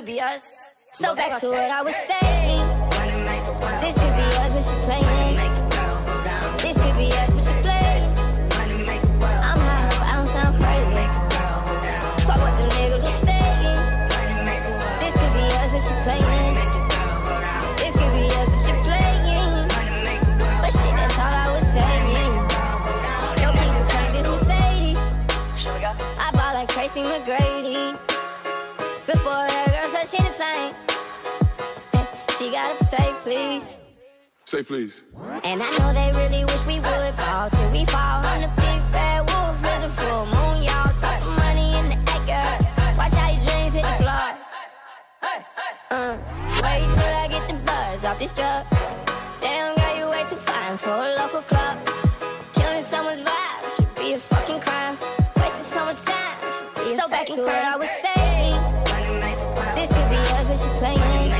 could be us. So back to what I was saying. This could be us, but she playing. This could be us, but she playing. I'm high, but I don't sound crazy. Fuck what the niggas was saying. This could be us, but she playing. This could be us, but she playing. But shit, that's all I was saying. No keys to crank this Mercedes. I bought like Tracy McGrady. Before that girl touch anything, eh, she gotta say please. Say please. And I know they really wish we would ball till we fall. I'm the big bad wolf, is a full moon, y'all. Talk money in the acre. Watch how your dreams hit the floor. Uh, wait till I get the buzz off this drug. Damn, girl, you way too fine for a local club. Killing someone's vibe should be a fucking crime. Wasting someone's time should be a so back to what I was playing.